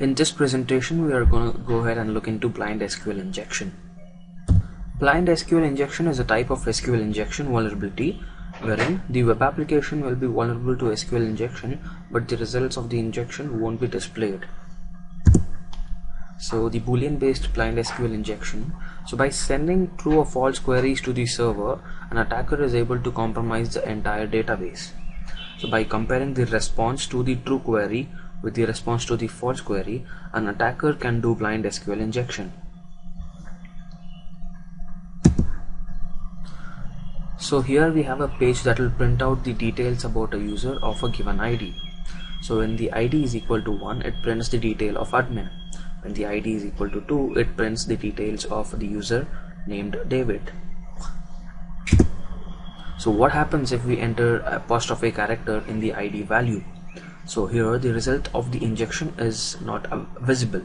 In this presentation, we are going to go ahead and look into blind SQL injection. Blind SQL injection is a type of SQL injection vulnerability wherein the web application will be vulnerable to SQL injection but the results of the injection won't be displayed. So the boolean based blind SQL injection. So by sending true or false queries to the server, an attacker is able to compromise the entire database. So by comparing the response to the true query with the response to the false query, an attacker can do blind SQL injection. So here we have a page that will print out the details about a user of a given ID. So when the ID is equal to 1, it prints the detail of admin. When the ID is equal to 2, it prints the details of the user named David. So what happens if we enter apostrophe character in the ID value? So here the result of the injection is not visible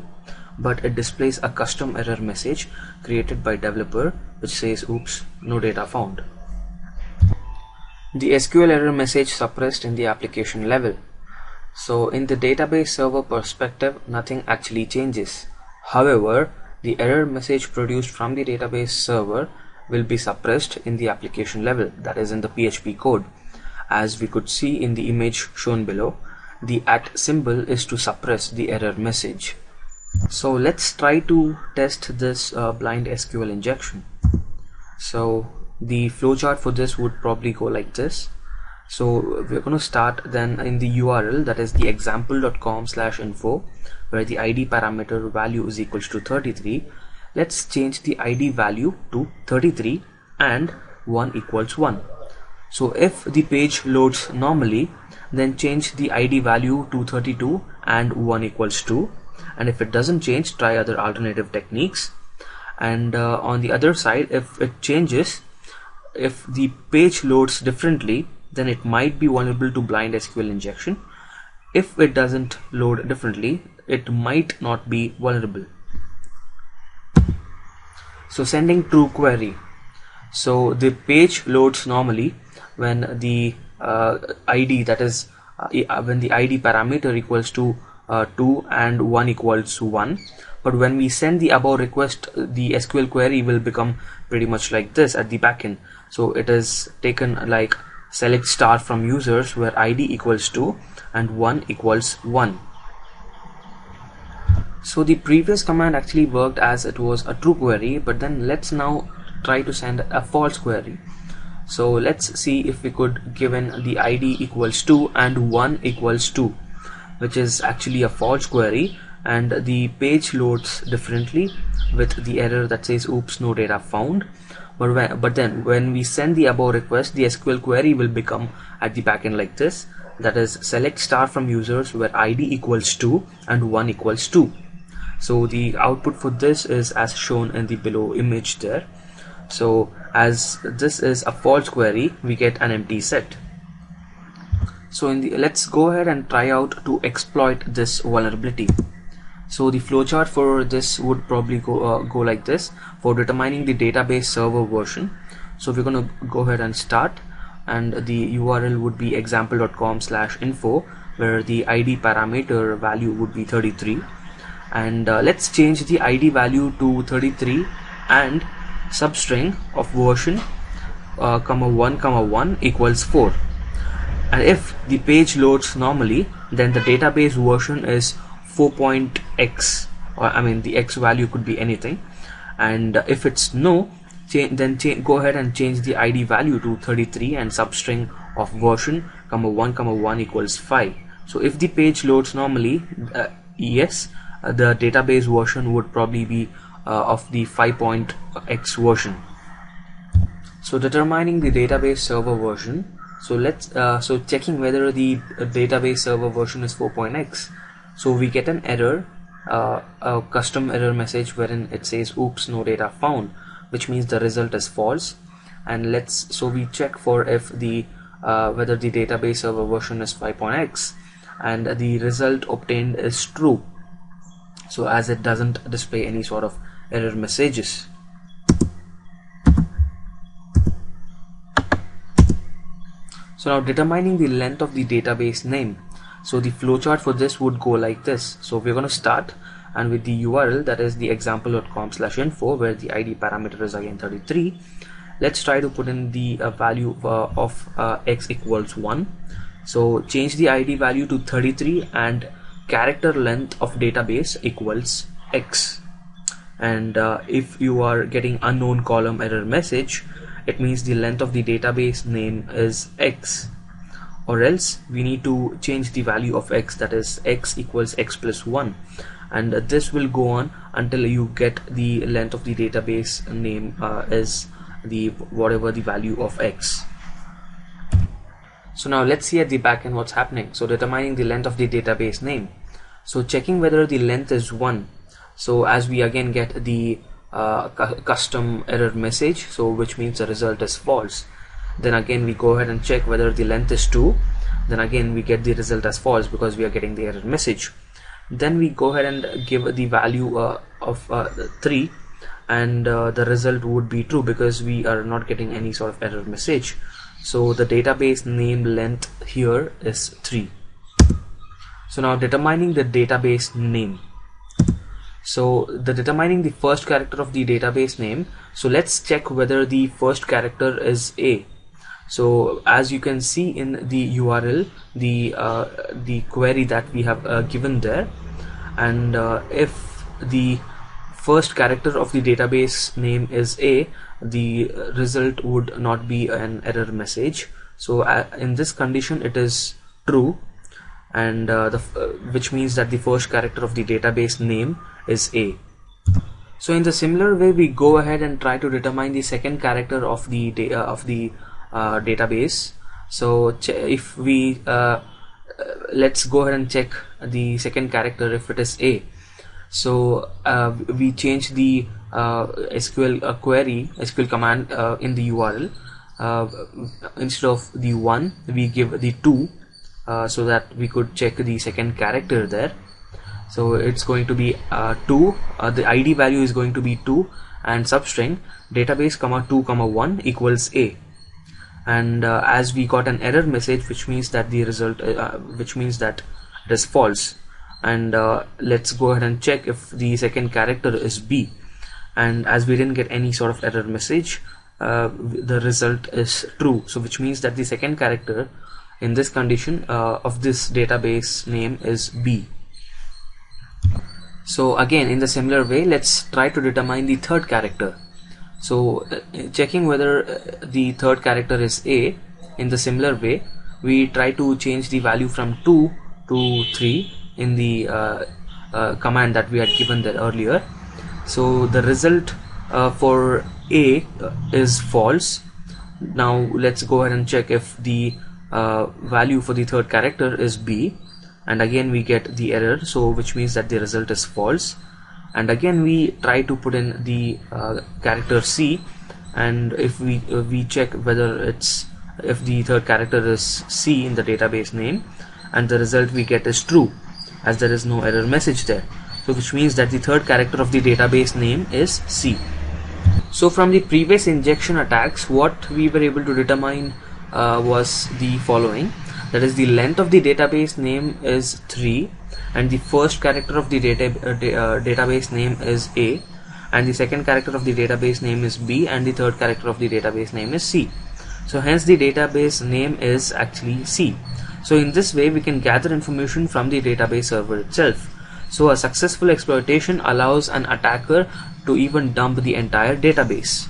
but it displays a custom error message created by developer which says oops no data found. The SQL error message suppressed in the application level. So in the database server perspective nothing actually changes. However the error message produced from the database server will be suppressed in the application level that is in the PHP code as we could see in the image shown below the at symbol is to suppress the error message. So let's try to test this uh, blind SQL injection. So the flowchart for this would probably go like this. So we're going to start then in the URL that is the example.com slash info where the ID parameter value is equals to 33 let's change the ID value to 33 and 1 equals 1 so if the page loads normally then change the ID value to 32 and 1 equals 2 and if it doesn't change try other alternative techniques. And uh, on the other side if it changes if the page loads differently then it might be vulnerable to blind SQL injection. If it doesn't load differently it might not be vulnerable. So sending true query. So the page loads normally when the uh, id that is uh, when the id parameter equals to uh, 2 and 1 equals 1 but when we send the above request the SQL query will become pretty much like this at the backend so it is taken like select star from users where id equals 2 and 1 equals 1 so the previous command actually worked as it was a true query but then let's now try to send a false query so let's see if we could given the id equals 2 and 1 equals 2 which is actually a false query and the page loads differently with the error that says oops no data found. But when, but then when we send the above request the SQL query will become at the backend like this. That is select star from users where id equals 2 and 1 equals 2 so the output for this is as shown in the below image there. So as this is a false query we get an empty set. So in the let's go ahead and try out to exploit this vulnerability. So the flowchart for this would probably go uh, go like this. For determining the database server version so we're going to go ahead and start. And the url would be example.com slash info where the id parameter value would be 33 and uh, let's change the id value to 33 and substring of version uh, comma 1 comma 1 equals 4 and if the page loads normally then the database version is 4.x or I mean the x value could be anything. And uh, if it's no then go ahead and change the id value to 33 and substring of version comma 1 comma 1 equals 5 so if the page loads normally uh, yes uh, the database version would probably be of the 5.x version. So determining the database server version. So let's uh, so checking whether the database server version is 4.x so we get an error uh, a custom error message wherein it says oops no data found which means the result is false. And let's so we check for if the uh, whether the database server version is 5.x and the result obtained is true. So as it doesn't display any sort of error messages. So now determining the length of the database name. So the flowchart for this would go like this. So we're going to start and with the URL that is the example.com slash info where the ID parameter is again 33 let's try to put in the uh, value uh, of uh, x equals 1 so change the ID value to 33 and character length of database equals x and uh, if you are getting unknown column error message it means the length of the database name is x. Or else we need to change the value of x that is x equals x plus 1 and uh, this will go on until you get the length of the database name uh, is the whatever the value of x. So now let's see at the back end what's happening. So determining the length of the database name. So checking whether the length is 1 so as we again get the uh, cu custom error message so which means the result is false then again we go ahead and check whether the length is 2 then again we get the result as false because we are getting the error message. Then we go ahead and give the value uh, of uh, 3 and uh, the result would be true because we are not getting any sort of error message. So the database name length here is 3 so now determining the database name so the determining the first character of the database name. So let's check whether the first character is a. So as you can see in the URL the uh, the query that we have uh, given there. And uh, if the first character of the database name is a the result would not be an error message. So uh, in this condition it is true. And uh, the uh, which means that the first character of the database name is a. So in the similar way we go ahead and try to determine the second character of the uh, of the uh, database. So if we uh, let's go ahead and check the second character if it is a. So uh, we change the uh, SQL uh, query SQL command in the URL instead of the 1 we give the 2 uh, so that we could check the second character there so it's going to be uh, 2 uh, the id value is going to be 2 and substring. Database comma 2 comma 1 equals a. And uh, as we got an error message which means that the result uh, which means that it is false. And let's go ahead and check if the second character is b. And as we didn't get any sort of error message uh, the result is true. So which means that the second character in this condition uh, of this database name is B. So again in the similar way let's try to determine the third character. So uh, checking whether uh, the third character is A in the similar way we try to change the value from 2 to 3 in the uh, uh, command that we had given there earlier. So the result uh, for A is false. Now let's go ahead and check if the uh, value for the third character is b and again we get the error. So which means that the result is false. And again we try to put in the uh, character c. And if we uh, we check whether it's if the third character is c in the database name and the result we get is true as there is no error message there. So which means that the third character of the database name is c. So from the previous injection attacks what we were able to determine uh, was the following that is the length of the database name is 3 and the first character of the data, uh, uh, database name is A and the second character of the database name is B and the third character of the database name is C. So hence the database name is actually C. So in this way we can gather information from the database server itself. So a successful exploitation allows an attacker to even dump the entire database